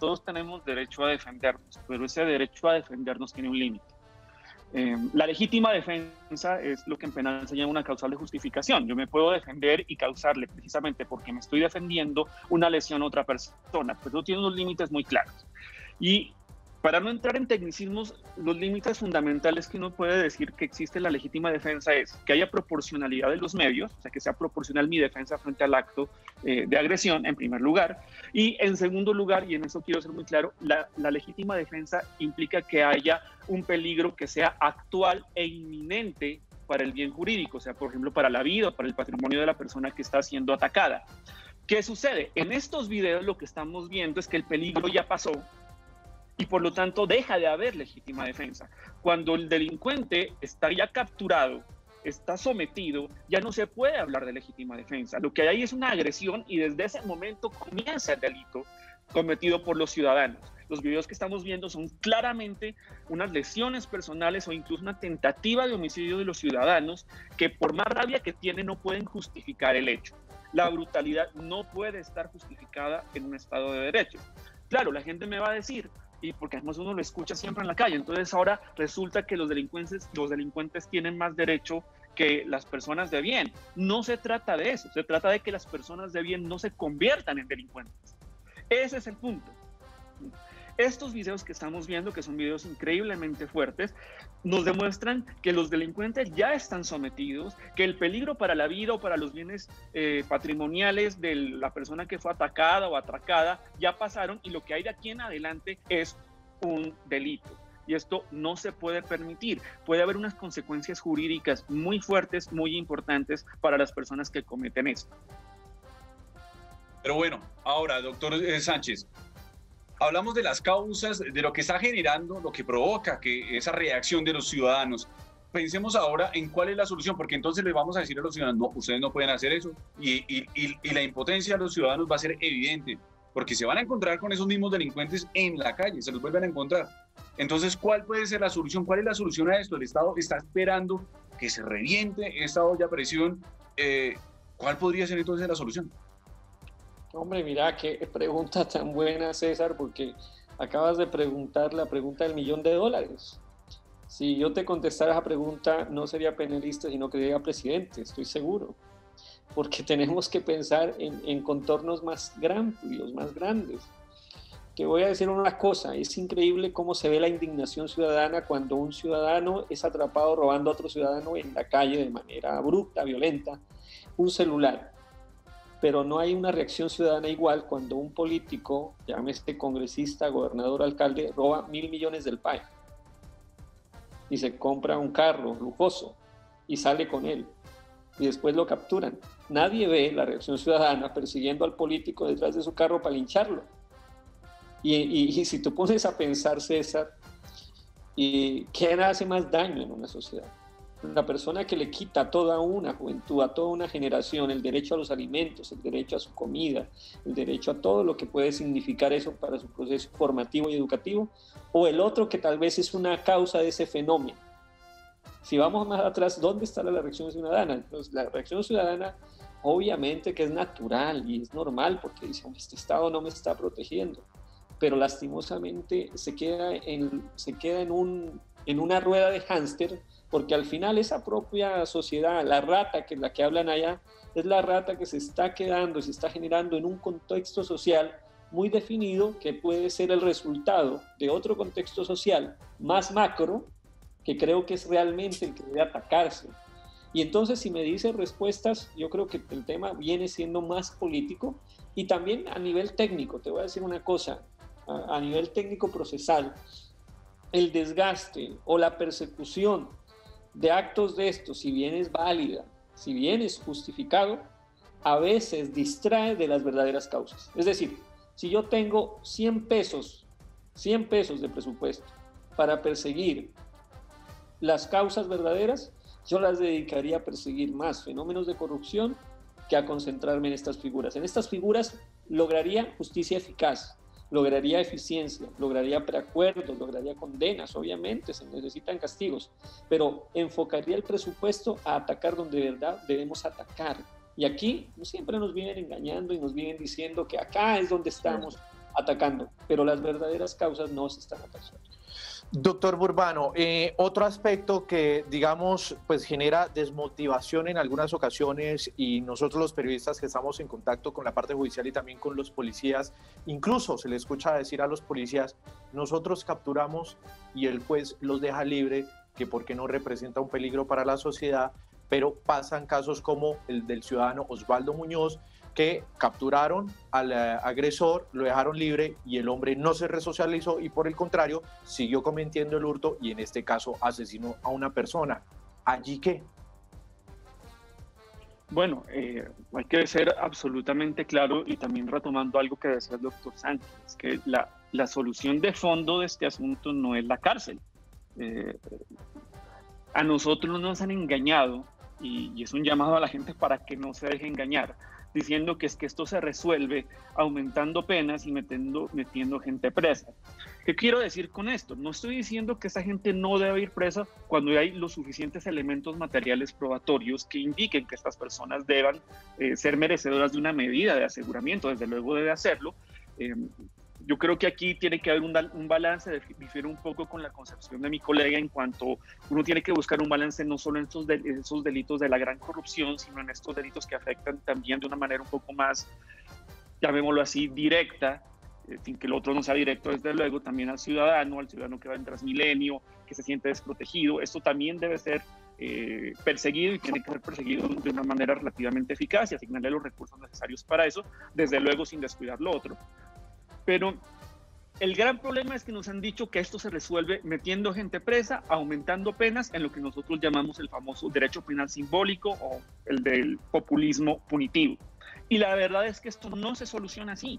todos tenemos derecho a defendernos, pero ese derecho a defendernos tiene un límite. Eh, la legítima defensa es lo que en penal se llama una causal de justificación. Yo me puedo defender y causarle precisamente porque me estoy defendiendo una lesión a otra persona, pero tiene unos límites muy claros. Y para no entrar en tecnicismos, los límites fundamentales que uno puede decir que existe la legítima defensa es que haya proporcionalidad de los medios, o sea, que sea proporcional mi defensa frente al acto eh, de agresión, en primer lugar. Y en segundo lugar, y en eso quiero ser muy claro, la, la legítima defensa implica que haya un peligro que sea actual e inminente para el bien jurídico, o sea, por ejemplo, para la vida o para el patrimonio de la persona que está siendo atacada. ¿Qué sucede? En estos videos lo que estamos viendo es que el peligro ya pasó, y por lo tanto deja de haber legítima defensa. Cuando el delincuente está ya capturado, está sometido, ya no se puede hablar de legítima defensa. Lo que hay es una agresión y desde ese momento comienza el delito cometido por los ciudadanos. Los videos que estamos viendo son claramente unas lesiones personales o incluso una tentativa de homicidio de los ciudadanos que por más rabia que tienen no pueden justificar el hecho. La brutalidad no puede estar justificada en un Estado de Derecho. Claro, la gente me va a decir, y porque además uno lo escucha siempre en la calle. Entonces ahora resulta que los delincuentes, los delincuentes tienen más derecho que las personas de bien. No se trata de eso, se trata de que las personas de bien no se conviertan en delincuentes. Ese es el punto. Estos videos que estamos viendo, que son videos increíblemente fuertes, nos demuestran que los delincuentes ya están sometidos, que el peligro para la vida o para los bienes eh, patrimoniales de la persona que fue atacada o atracada ya pasaron y lo que hay de aquí en adelante es un delito y esto no se puede permitir. Puede haber unas consecuencias jurídicas muy fuertes, muy importantes para las personas que cometen esto. Pero bueno, ahora, doctor eh, Sánchez, hablamos de las causas, de lo que está generando, lo que provoca que esa reacción de los ciudadanos. Pensemos ahora en cuál es la solución, porque entonces les vamos a decir a los ciudadanos, no, ustedes no pueden hacer eso. Y, y, la impotencia de los ciudadanos va a ser evidente, porque se van a encontrar con esos mismos delincuentes en la calle, se los vuelven a encontrar. Entonces, ¿cuál puede ser la solución? ¿Cuál es la solución a esto? El Estado está esperando que se reviente esta olla a presión. Eh, ¿Cuál podría ser entonces la solución? Hombre, mira, qué pregunta tan buena, César, porque acabas de preguntar la pregunta del millón de dólares. Si yo te contestara esa pregunta, no sería penalista, sino que sería presidente, estoy seguro. Porque tenemos que pensar en, contornos más amplios, más grandes. Te voy a decir una cosa, es increíble cómo se ve la indignación ciudadana cuando un ciudadano es atrapado robando a otro ciudadano en la calle de manera abrupta, violenta, un celular pero no hay una reacción ciudadana igual cuando un político, llámese congresista, gobernador, alcalde, roba mil millones del país y se compra un carro lujoso y sale con él y después lo capturan. Nadie ve la reacción ciudadana persiguiendo al político detrás de su carro para lincharlo. Y, y, si tú pones a pensar, César, ¿y ¿qué hace más daño en una sociedad? La persona que le quita a toda una juventud, a toda una generación, el derecho a los alimentos, el derecho a su comida, el derecho a todo lo que puede significar eso para su proceso formativo y educativo, o el otro que tal vez es una causa de ese fenómeno. Si vamos más atrás, ¿dónde está la reacción ciudadana? Pues la reacción ciudadana obviamente que es natural y es normal porque dice, este Estado no me está protegiendo, pero lastimosamente se queda en, se queda en, un, en una rueda de hámster porque al final esa propia sociedad, la rata que es la que hablan allá, es la rata que se está quedando, se está generando en un contexto social muy definido que puede ser el resultado de otro contexto social más macro, que creo que es realmente el que debe atacarse. Y entonces si me dice respuestas, yo creo que el tema viene siendo más político y también a nivel técnico. Te voy a decir una cosa, a, a nivel técnico procesal, el desgaste o la persecución de actos de estos, si bien es válida, si bien es justificado, a veces distrae de las verdaderas causas. Es decir, si yo tengo 100 pesos, 100 pesos de presupuesto para perseguir las causas verdaderas, yo las dedicaría a perseguir más fenómenos de corrupción que a concentrarme en estas figuras. En estas figuras lograría justicia eficaz, lograría eficiencia, lograría preacuerdos, lograría condenas, obviamente se necesitan castigos, pero enfocaría el presupuesto a atacar donde de verdad debemos atacar. Y aquí siempre nos vienen engañando y nos vienen diciendo que acá es donde estamos atacando, pero las verdaderas causas no se están atacando. Doctor Burbano, eh, otro aspecto que, digamos, pues genera desmotivación en algunas ocasiones y nosotros los periodistas que estamos en contacto con la parte judicial y también con los policías, incluso se le escucha decir a los policías, nosotros capturamos y el juez los deja libre, que porque no representa un peligro para la sociedad, pero pasan casos como el del ciudadano Osvaldo Muñoz, que capturaron al eh, agresor, lo dejaron libre y el hombre no se resocializó y por el contrario siguió cometiendo el hurto y en este caso asesinó a una persona. ¿Allí qué? Bueno, eh, hay que ser absolutamente claro y también retomando algo que decía el doctor Sánchez, que la, la solución de fondo de este asunto no es la cárcel. Eh, a nosotros nos han engañado y, y, es un llamado a la gente para que no se deje engañar diciendo que es que esto se resuelve aumentando penas y metiendo, metiendo gente presa. ¿Qué quiero decir con esto? No estoy diciendo que esa gente no debe ir presa cuando hay los suficientes elementos materiales probatorios que indiquen que estas personas deban eh, ser merecedoras de una medida de aseguramiento, desde luego debe hacerlo. Eh, yo creo que aquí tiene que haber un, balance, difiere un poco con la concepción de mi colega en cuanto uno tiene que buscar un balance no solo en esos, esos delitos de la gran corrupción, sino en estos delitos que afectan también de una manera un poco más, llamémoslo así, directa, eh, sin que el otro no sea directo, desde luego, también al ciudadano, al ciudadano que va en Transmilenio, que se siente desprotegido. Esto también debe ser eh, perseguido y tiene que ser perseguido de una manera relativamente eficaz y asignarle los recursos necesarios para eso, desde luego sin descuidar lo otro. Pero el gran problema es que nos han dicho que esto se resuelve metiendo gente presa, aumentando penas en lo que nosotros llamamos el famoso derecho penal simbólico o el del populismo punitivo. Y la verdad es que esto no se soluciona así.